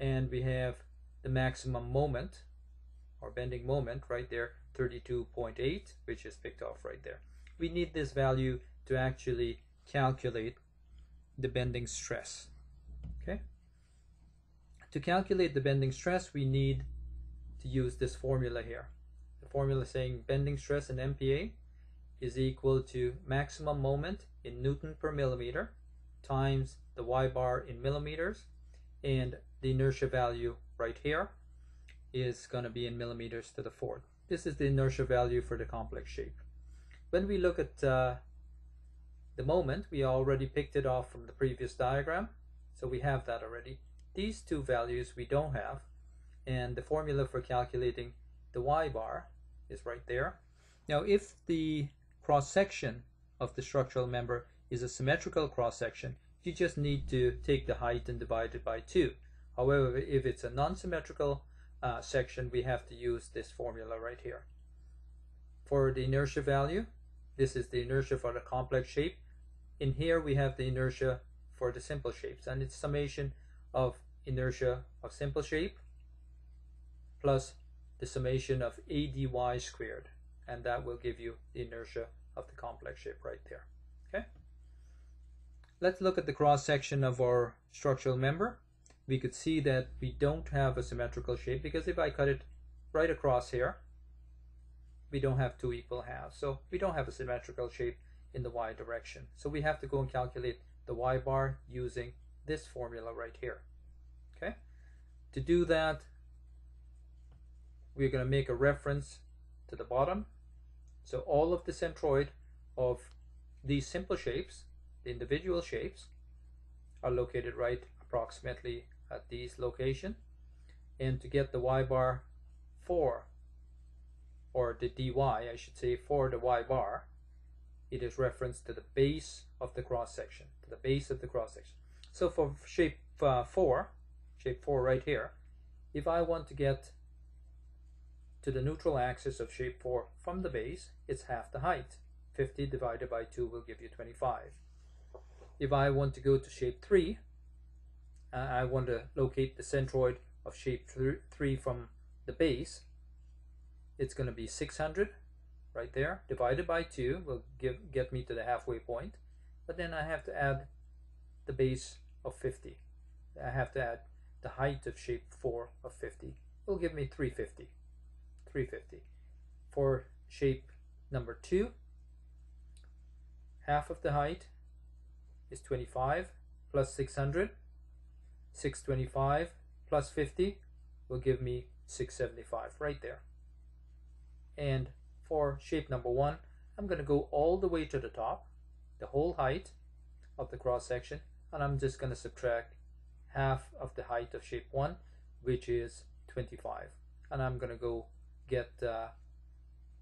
and we have the maximum moment or bending moment right there 32.8 which is picked off right there. We need this value to actually calculate the bending stress okay? To calculate the bending stress we need to use this formula here. The formula saying bending stress in MPa is equal to maximum moment in Newton per millimeter times the y bar in millimeters and the inertia value right here is going to be in millimeters to the fourth. This is the inertia value for the complex shape. When we look at uh, the moment, we already picked it off from the previous diagram, so we have that already. These two values we don't have, and the formula for calculating the y bar is right there. Now, if the cross-section of the structural member is a symmetrical cross-section, you just need to take the height and divide it by 2. However, if it's a non-symmetrical uh, section, we have to use this formula right here. For the inertia value, this is the inertia for the complex shape. In here, we have the inertia for the simple shapes, and it's summation of inertia of simple shape plus the summation of ADY squared, and that will give you the inertia of the complex shape right there. Okay. Let's look at the cross section of our structural member. We could see that we don't have a symmetrical shape because if I cut it right across here, we don't have two equal halves. So we don't have a symmetrical shape in the y direction. So we have to go and calculate the y bar using this formula right here. Okay. To do that, we're going to make a reference to the bottom. So all of the centroid of these simple shapes the individual shapes are located right approximately at these location. And to get the y bar for or the dy I should say for the y bar it is referenced to the base of the cross section to the base of the cross section. So for shape uh, 4 shape 4 right here if I want to get to the neutral axis of shape 4 from the base it's half the height. 50 divided by 2 will give you 25 if I want to go to shape 3, uh, I want to locate the centroid of shape 3 from the base, it's going to be 600 right there, divided by 2 will give, get me to the halfway point, but then I have to add the base of 50. I have to add the height of shape 4 of 50. will give me 350. 350. For shape number 2, half of the height is 25 plus 600. 625 plus 50 will give me 675 right there. And for shape number one, I'm going to go all the way to the top, the whole height of the cross section, and I'm just going to subtract half of the height of shape one, which is 25. And I'm going to go get uh,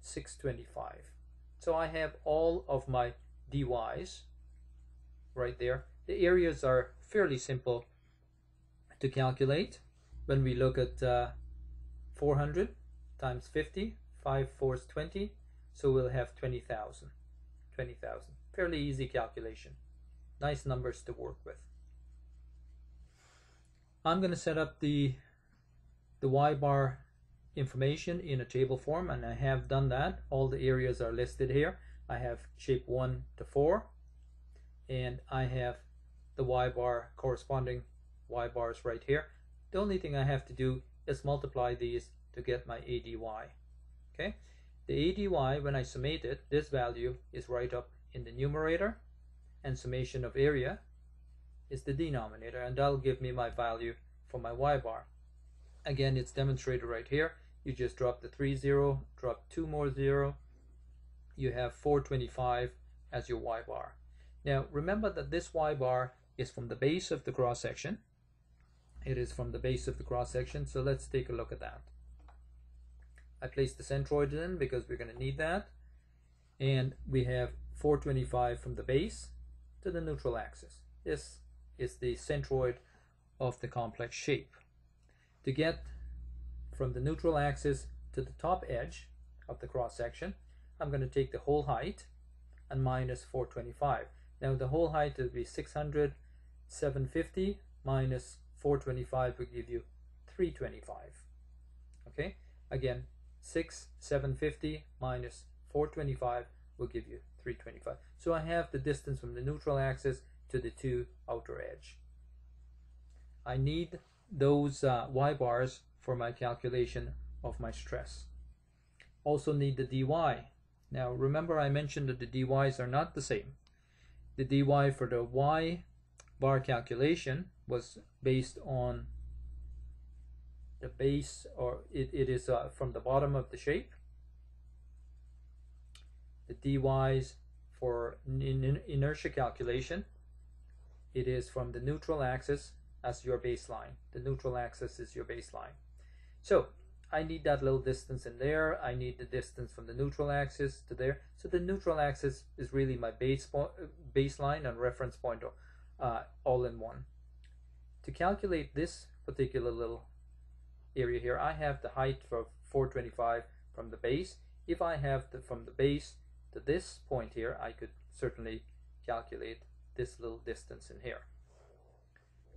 625. So I have all of my dy's right there. The areas are fairly simple to calculate. When we look at uh, 400 times 50, 5 fours 20, so we'll have 20,000. 20,000. Fairly easy calculation. Nice numbers to work with. I'm going to set up the the y bar information in a table form and I have done that. All the areas are listed here. I have shape 1 to 4, and I have the y bar corresponding y bars right here. The only thing I have to do is multiply these to get my ADY. Okay, the ADY when I summate it, this value is right up in the numerator and summation of area is the denominator and that'll give me my value for my y bar. Again, it's demonstrated right here. You just drop the 3 0, drop two more 0, you have 425 as your y bar. Now remember that this y bar is from the base of the cross section. It is from the base of the cross section, so let's take a look at that. I place the centroid in because we're going to need that. And we have 425 from the base to the neutral axis. This is the centroid of the complex shape. To get from the neutral axis to the top edge of the cross section, I'm going to take the whole height and minus 425. Now the whole height will be 600, 750 minus 425 will give you 325. Okay, again, 6, 750 minus 425 will give you 325. So I have the distance from the neutral axis to the two outer edge. I need those uh, y bars for my calculation of my stress. Also need the dy. Now remember I mentioned that the dy's are not the same. The dy for the y bar calculation was based on the base or it, it is uh, from the bottom of the shape. The dy's for in inertia calculation it is from the neutral axis as your baseline. The neutral axis is your baseline. So I need that little distance in there. I need the distance from the neutral axis to there. So the neutral axis is really my base point, baseline and reference point uh, all in one. To calculate this particular little area here, I have the height for 425 from the base. If I have the, from the base to this point here, I could certainly calculate this little distance in here.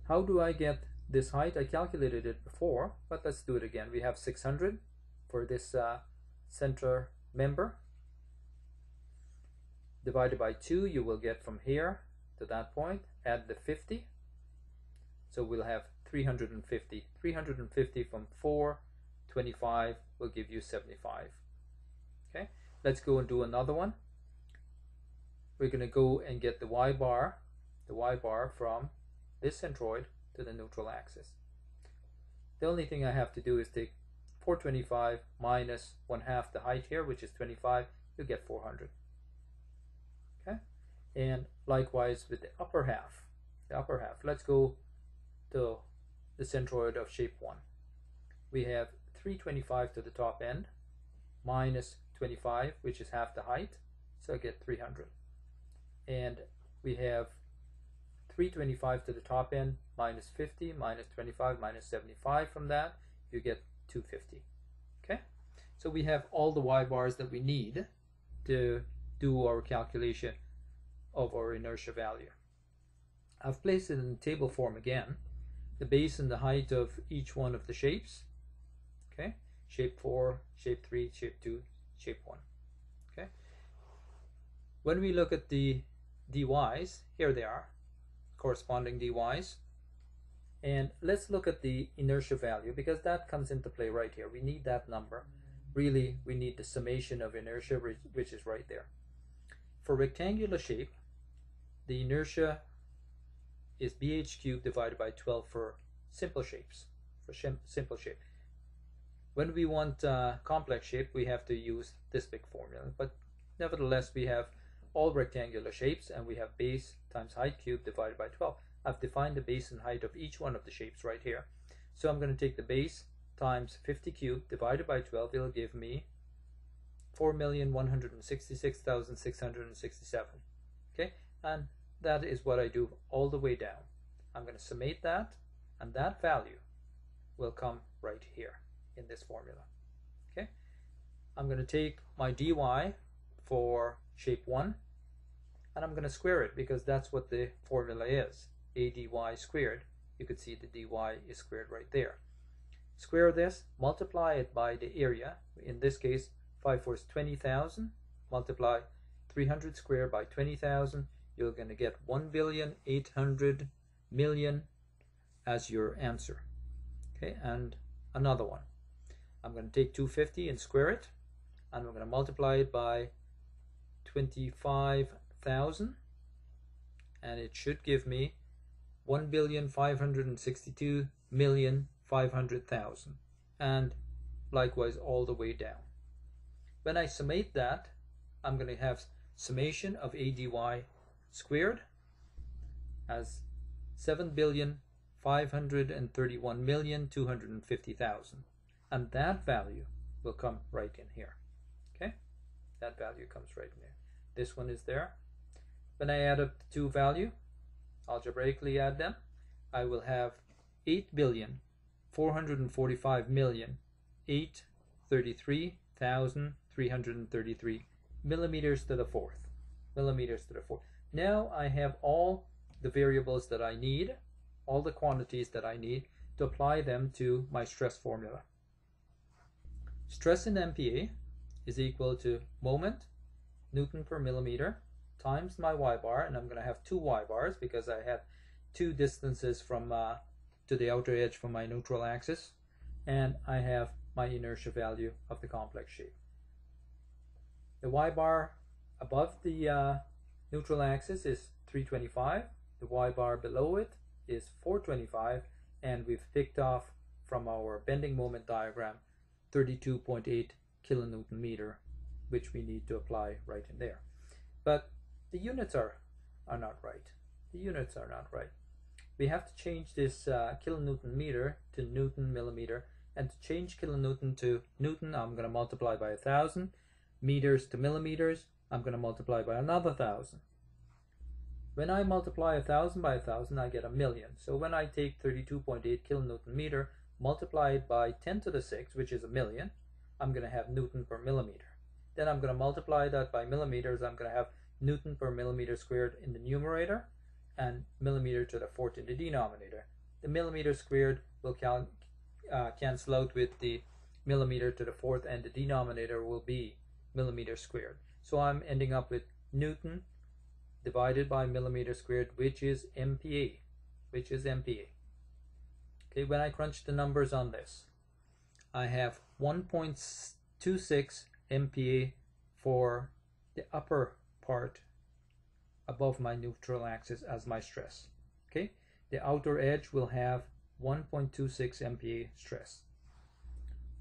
How do I get this height? I calculated it before, but let's do it again. We have 600 for this uh, center member. Divided by 2, you will get from here to that point. Add the 50. So we'll have 350. 350 from 425 will give you 75. Okay, let's go and do another one. We're going to go and get the y bar, the y bar from this centroid to the neutral axis. The only thing I have to do is take 425 minus 1 half the height here, which is 25, you get 400. Okay, and likewise with the upper half, the upper half, let's go to the centroid of shape 1. We have 325 to the top end minus 25, which is half the height, so I get 300. And we have 325 to the top end minus 50 minus 25 minus 75 from that you get 250 okay? So we have all the y bars that we need to do our calculation of our inertia value. I've placed it in table form again the base and the height of each one of the shapes. Okay? Shape 4 shape 3 shape 2 shape 1 okay? When we look at the dy's here they are corresponding dy's. And let's look at the inertia value because that comes into play right here. We need that number. Really, we need the summation of inertia, which is right there. For rectangular shape, the inertia is bh cubed divided by 12 for simple shapes, for simple shape. When we want uh, complex shape, we have to use this big formula. But nevertheless, we have all rectangular shapes and we have base times height cubed divided by 12. I've defined the base and height of each one of the shapes right here. So I'm going to take the base times 50 cubed divided by 12. It'll give me 4,166,667. Okay, and that is what I do all the way down. I'm going to summate that, and that value will come right here in this formula. Okay, I'm going to take my dy for shape 1 and I'm going to square it because that's what the formula is. A dy squared you could see the dy is squared right there. Square this multiply it by the area in this case 5 four is 20,000 multiply 300 squared by 20,000 you're going to get 1 billion 800 million as your answer. Okay and another one. I'm going to take 250 and square it and I'm going to multiply it by 25,000 and it should give me 1,562,500,000 and likewise all the way down. When I summate that, I'm going to have summation of ADY squared as 7,531,250,000 and that value will come right in here. Okay, that value comes right in there. This one is there. When I add up the two value, algebraically add them, I will have 8 billion 445 million 833,333 millimeters to the fourth. Millimeters to the fourth. Now I have all the variables that I need all the quantities that I need to apply them to my stress formula. Stress in MPa is equal to moment, Newton per millimeter, times my y bar, and I'm going to have two y bars because I have two distances from uh, to the outer edge from my neutral axis, and I have my inertia value of the complex shape. The y bar above the uh, neutral axis is 325, the y bar below it is 425, and we've picked off from our bending moment diagram 32.8 kilonewton meter, which we need to apply right in there. But the units are, are not right. The units are not right. We have to change this uh, kilonewton meter to newton millimeter, and to change kilonewton to newton, I'm going to multiply by a thousand. Meters to millimeters, I'm going to multiply by another thousand. When I multiply a thousand by a thousand, I get a million. So when I take 32.8 kilonewton meter, multiply it by 10 to the 6, which is a million, I'm going to have Newton per millimeter. Then I'm going to multiply that by millimeters. I'm going to have Newton per millimeter squared in the numerator and millimeter to the fourth in the denominator. The millimeter squared will uh, cancel out with the millimeter to the fourth and the denominator will be millimeter squared. So I'm ending up with Newton divided by millimeter squared, which is MPa, which is MPa. Okay, when I crunch the numbers on this, I have 1.26 MPa for the upper part above my neutral axis as my stress. Okay, the outer edge will have 1.26 MPa stress.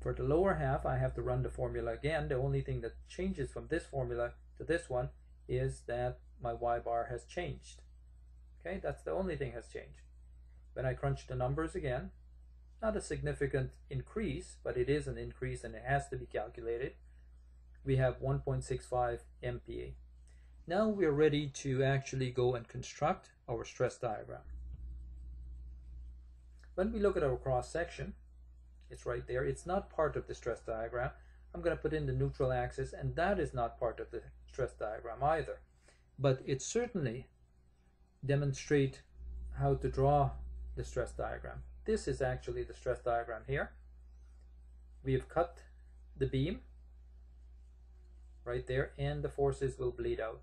For the lower half, I have to run the formula again. The only thing that changes from this formula to this one is that my y bar has changed. Okay, that's the only thing has changed. When I crunch the numbers again, not a significant increase, but it is an increase and it has to be calculated. We have 1.65 MPa. Now we're ready to actually go and construct our stress diagram. When we look at our cross section, it's right there. It's not part of the stress diagram. I'm going to put in the neutral axis and that is not part of the stress diagram either. But it certainly demonstrate how to draw the stress diagram. This is actually the stress diagram here. We've cut the beam right there and the forces will bleed out.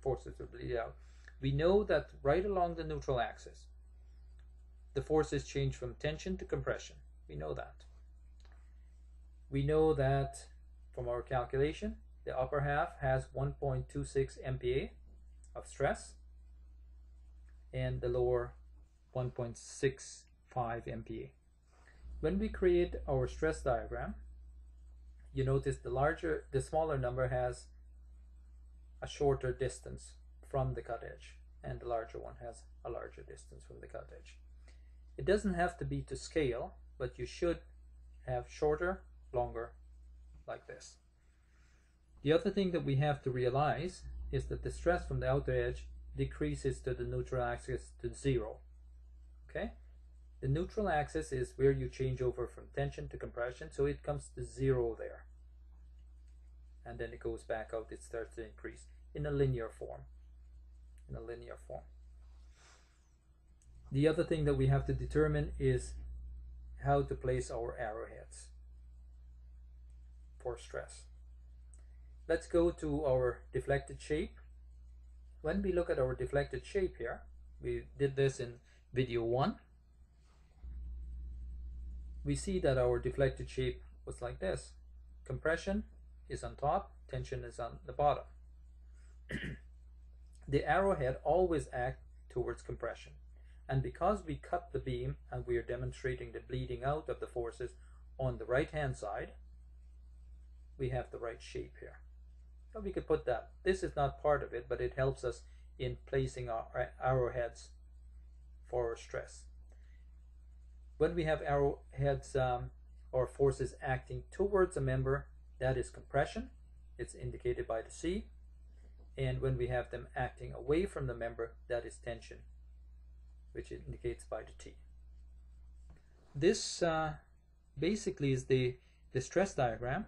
Forces will bleed out. We know that right along the neutral axis, the forces change from tension to compression. We know that. We know that from our calculation, the upper half has 1.26 MPa of stress and the lower 1.65 MPa. When we create our stress diagram, you notice the larger, the smaller number has a shorter distance from the cut edge and the larger one has a larger distance from the cut edge. It doesn't have to be to scale, but you should have shorter, longer, like this. The other thing that we have to realize is that the stress from the outer edge decreases to the neutral axis to zero. Okay? The neutral axis is where you change over from tension to compression, so it comes to zero there. And then it goes back out, it starts to increase in a linear form. In a linear form. The other thing that we have to determine is how to place our arrowheads for stress. Let's go to our deflected shape. When we look at our deflected shape here, we did this in video 1. We see that our deflected shape was like this. Compression is on top, tension is on the bottom. the arrowhead always acts towards compression. And because we cut the beam and we are demonstrating the bleeding out of the forces on the right hand side, we have the right shape here. So we could put that. This is not part of it, but it helps us in placing our arrowheads for stress. When we have arrowheads um, or forces acting towards a member, that is compression. It's indicated by the C. And when we have them acting away from the member, that is tension which it indicates by the T. This uh, basically is the, the stress diagram